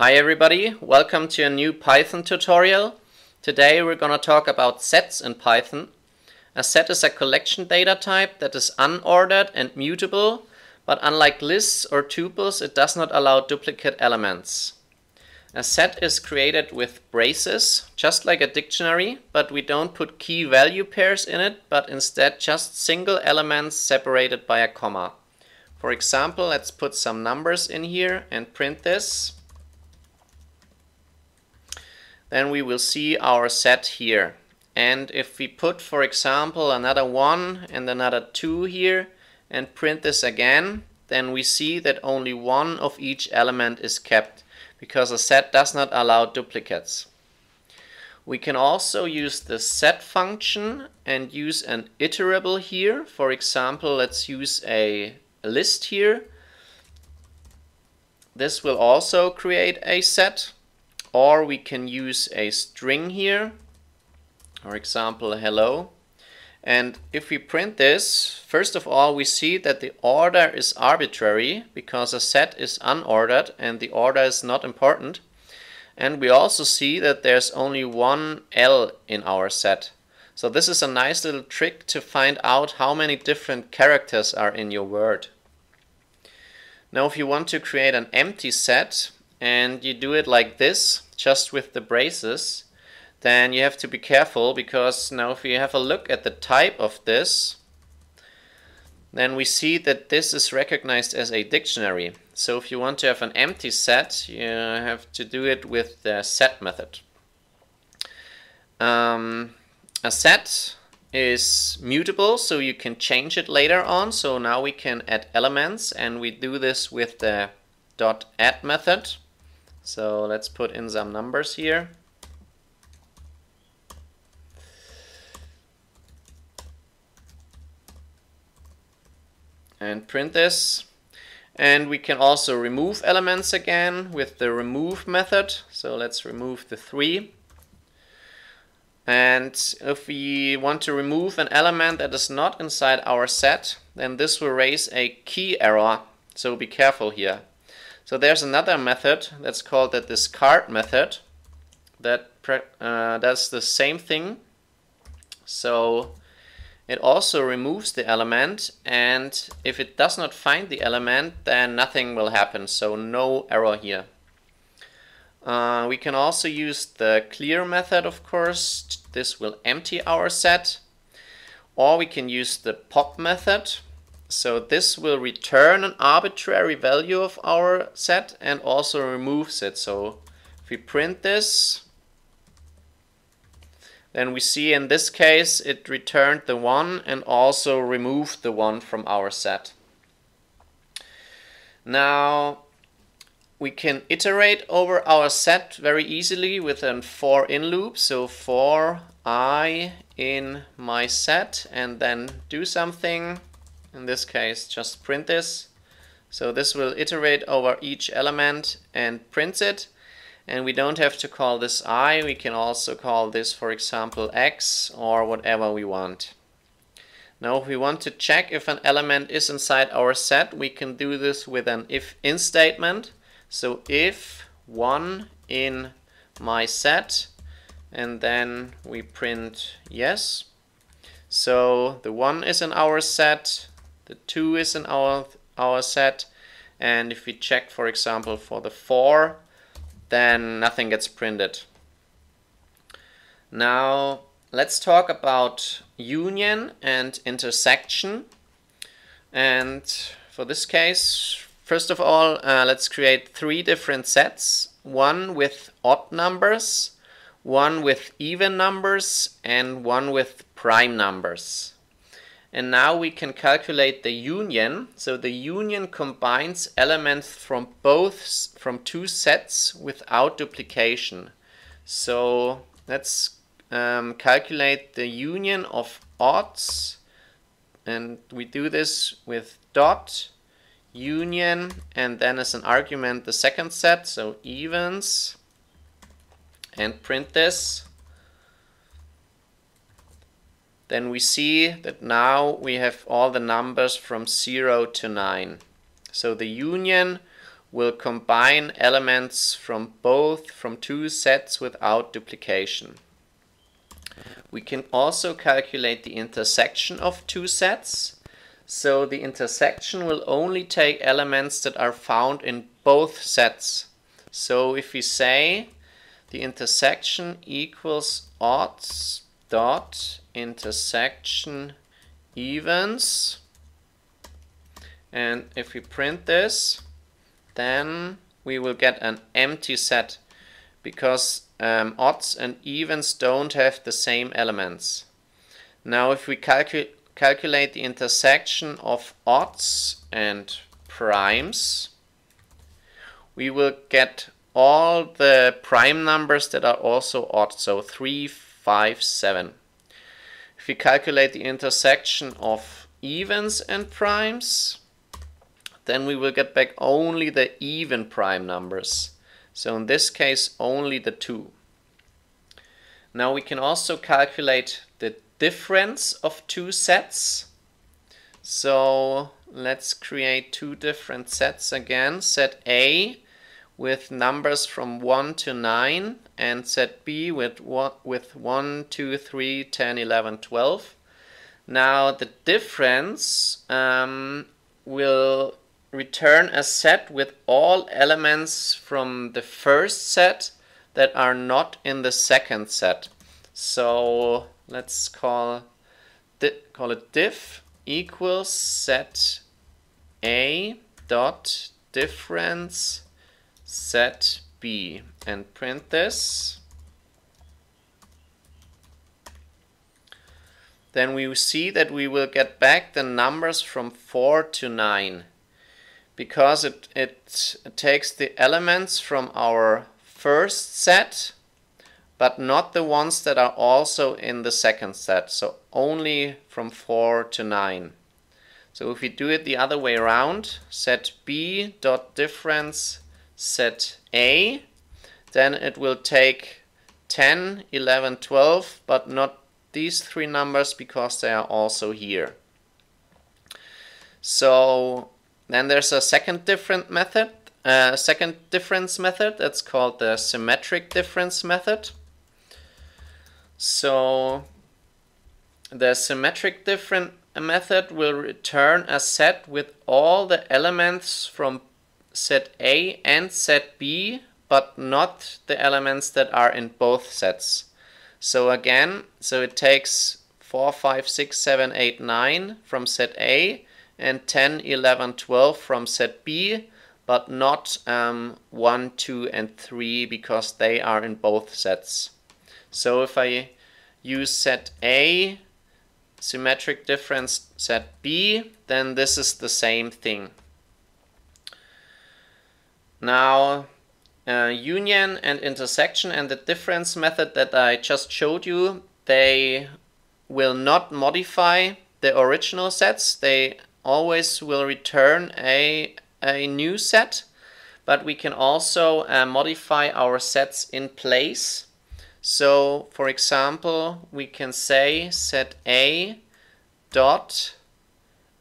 Hi everybody, welcome to a new Python tutorial. Today we're going to talk about sets in Python. A set is a collection data type that is unordered and mutable, but unlike lists or tuples it does not allow duplicate elements. A set is created with braces, just like a dictionary, but we don't put key value pairs in it, but instead just single elements separated by a comma. For example, let's put some numbers in here and print this then we will see our set here. And if we put, for example, another 1 and another 2 here and print this again, then we see that only one of each element is kept because a set does not allow duplicates. We can also use the set function and use an iterable here. For example, let's use a, a list here. This will also create a set or we can use a string here for example hello. And if we print this first of all we see that the order is arbitrary because a set is unordered and the order is not important. And we also see that there's only one L in our set. So this is a nice little trick to find out how many different characters are in your word. Now if you want to create an empty set and you do it like this, just with the braces, then you have to be careful because now if you have a look at the type of this, then we see that this is recognized as a dictionary. So if you want to have an empty set, you have to do it with the set method. Um, a set is mutable, so you can change it later on. So now we can add elements, and we do this with the dot add method. So let's put in some numbers here. And print this. And we can also remove elements again with the remove method. So let's remove the 3. And if we want to remove an element that is not inside our set, then this will raise a key error. So be careful here. So there's another method that's called the discard method that uh, does the same thing. So it also removes the element and if it does not find the element then nothing will happen so no error here. Uh, we can also use the clear method of course this will empty our set or we can use the pop method so this will return an arbitrary value of our set and also removes it. So if we print this, then we see in this case it returned the 1 and also removed the 1 from our set. Now we can iterate over our set very easily with a for in loop. So for i in my set and then do something in this case just print this. So this will iterate over each element and prints it. And we don't have to call this i. We can also call this for example x or whatever we want. Now if we want to check if an element is inside our set we can do this with an if in statement. So if one in my set and then we print yes. So the one is in our set the 2 is in our, our set. And if we check, for example, for the 4, then nothing gets printed. Now, let's talk about union and intersection. And for this case, first of all, uh, let's create three different sets. One with odd numbers, one with even numbers, and one with prime numbers. And now we can calculate the union. So the union combines elements from both, from two sets without duplication. So let's um, calculate the union of odds. And we do this with dot union and then as an argument the second set, so evens and print this then we see that now we have all the numbers from 0 to 9. So the union will combine elements from both from two sets without duplication. We can also calculate the intersection of two sets. So the intersection will only take elements that are found in both sets. So if we say the intersection equals odds dot intersection evens and if we print this then we will get an empty set because um, odds and evens don't have the same elements. Now if we calcu calculate the intersection of odds and primes, we will get all the prime numbers that are also odd, so 3, 5, 7. If we calculate the intersection of evens and primes, then we will get back only the even prime numbers. So in this case, only the 2. Now we can also calculate the difference of two sets. So let's create two different sets again. Set A with numbers from 1 to 9 and set B with, with 1, 2, 3, 10, 11, 12. Now the difference um, will return a set with all elements from the first set that are not in the second set. So let's call call it diff equals set a dot difference set b and print this. Then we see that we will get back the numbers from 4 to 9 because it, it takes the elements from our first set but not the ones that are also in the second set so only from 4 to 9 so if we do it the other way around set b dot difference set a then it will take 10 11 12 but not these three numbers because they are also here so then there's a second different method, uh, second difference method that's called the symmetric difference method. So the symmetric different method will return a set with all the elements from set A and set B, but not the elements that are in both sets. So again, so it takes 4, 5, 6, 7, 8, 9 from set A and 10, 11, 12 from set B, but not um, 1, 2, and 3 because they are in both sets. So if I use set A, symmetric difference set B, then this is the same thing. Now, uh, union and intersection and the difference method that I just showed you, they will not modify the original sets. They always will return a, a new set, but we can also uh, modify our sets in place. So for example, we can say set A dot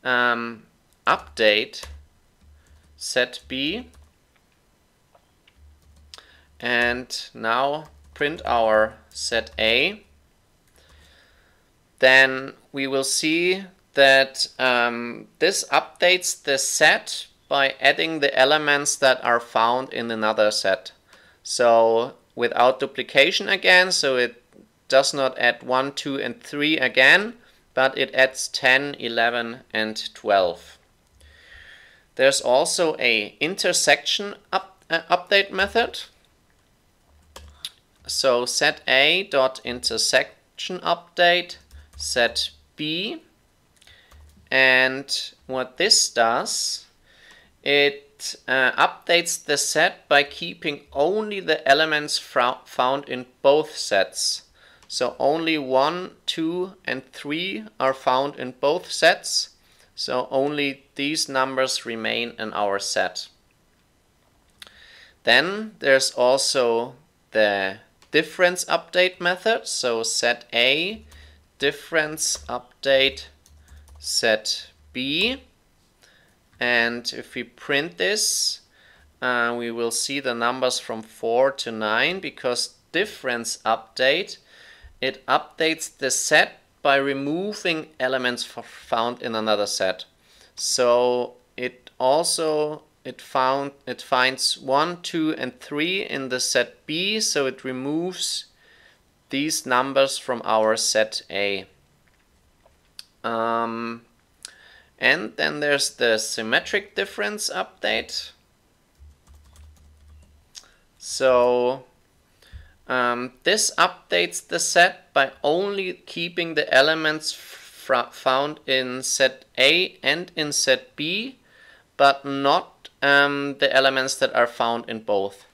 um, update set B and now print our set A then we will see that um, this updates the set by adding the elements that are found in another set. So without duplication again, so it does not add 1, 2 and 3 again, but it adds 10, 11 and 12. There's also a intersection up, uh, update method. So set a dot intersection update set b and what this does, it uh, updates the set by keeping only the elements found in both sets. So only 1, 2 and 3 are found in both sets. So only these numbers remain in our set. Then there's also the difference update method. So set A difference update set B and if we print this uh, we will see the numbers from 4 to 9 because difference update, it updates the set by removing elements found in another set. So it also it found it finds 1, 2 and 3 in the set B, so it removes these numbers from our set A. Um, and then there's the symmetric difference update. So um, this updates the set by only keeping the elements found in set A and in set B, but not um, the elements that are found in both.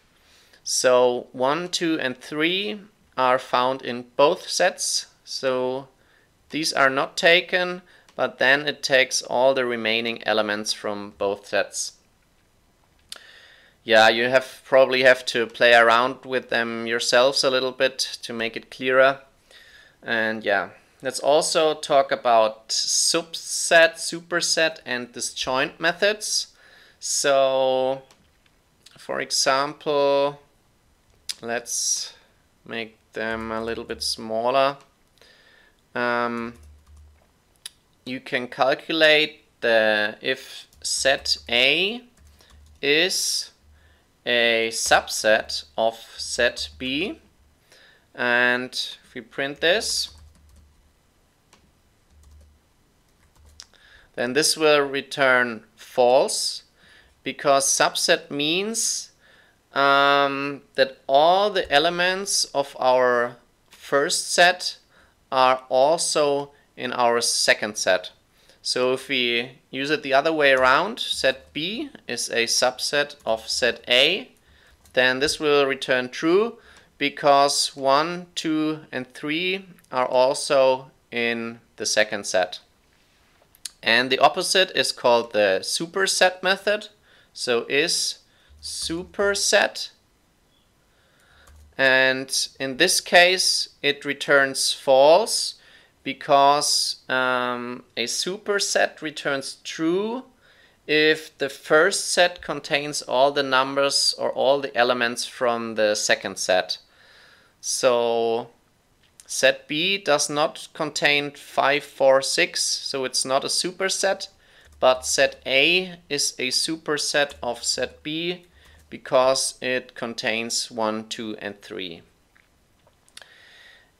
So 1, 2 and 3 are found in both sets. So these are not taken, but then it takes all the remaining elements from both sets. Yeah, you have probably have to play around with them yourselves a little bit to make it clearer. And yeah, let's also talk about subset, superset and disjoint methods. So, for example, let's make them a little bit smaller. Um, you can calculate the if set A is a subset of set B and if we print this then this will return false because subset means um, that all the elements of our first set are also in our second set. So if we use it the other way around, set B is a subset of set A, then this will return true because 1, 2 and 3 are also in the second set. And the opposite is called the superset method. So is superset. And in this case, it returns false because um, a superset returns true if the first set contains all the numbers or all the elements from the second set. So set B does not contain 5, 4, 6, so it's not a superset, but set A is a superset of set B because it contains 1, 2 and 3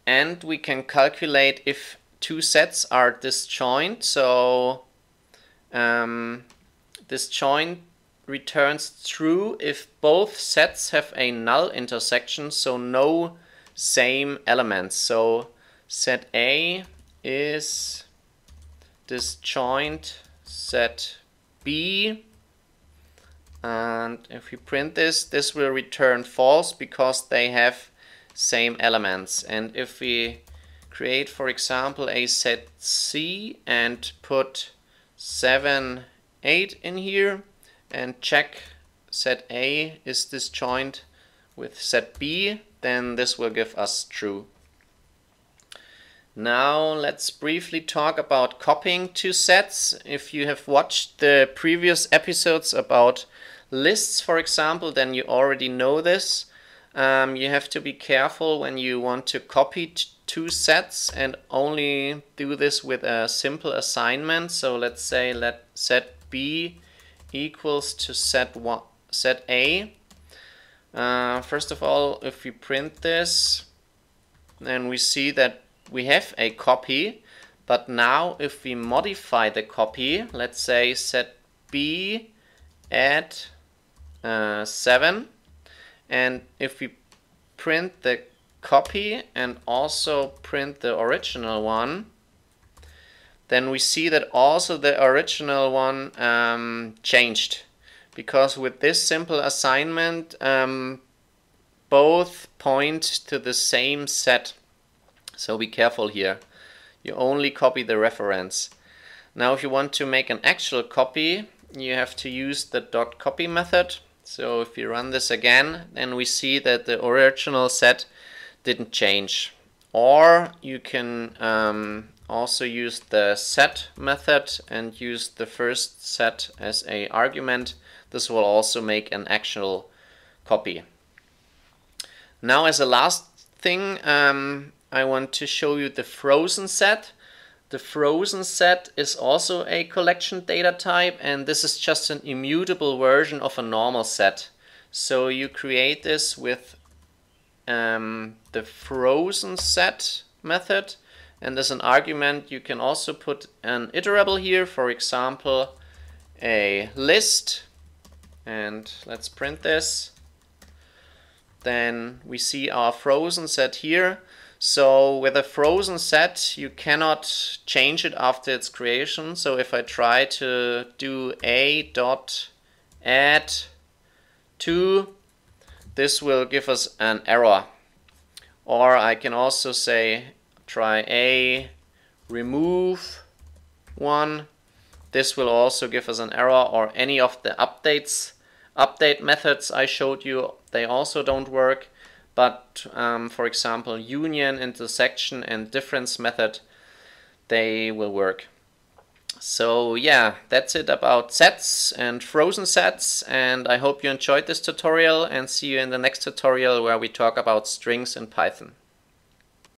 and we can calculate if two sets are disjoint. So um, disjoint returns true if both sets have a null intersection, so no same elements. So set A is disjoint set B and if we print this, this will return false because they have same elements. And if we create, for example, a set C and put 7, 8 in here and check set A is disjoint with set B, then this will give us true. Now let's briefly talk about copying two sets. If you have watched the previous episodes about lists, for example, then you already know this. Um, you have to be careful when you want to copy two sets and only do this with a simple assignment. So let's say let set B equals to set one, set A. Uh, first of all, if we print this, then we see that we have a copy. But now if we modify the copy, let's say set B at uh, 7 and if we print the copy and also print the original one then we see that also the original one um, changed because with this simple assignment um, both point to the same set so be careful here you only copy the reference now if you want to make an actual copy you have to use the dot copy method so if we run this again, then we see that the original set didn't change. Or you can um, also use the set method and use the first set as a argument, this will also make an actual copy. Now as a last thing, um, I want to show you the frozen set. The frozen set is also a collection data type and this is just an immutable version of a normal set. So you create this with um, the frozen set method and as an argument you can also put an iterable here, for example a list and let's print this. Then we see our frozen set here. So with a frozen set you cannot change it after its creation. So if I try to do a dot add 2 this will give us an error. Or I can also say try a remove 1 this will also give us an error or any of the updates update methods I showed you they also don't work but um, for example union intersection and difference method they will work. So yeah that's it about sets and frozen sets and I hope you enjoyed this tutorial and see you in the next tutorial where we talk about strings in Python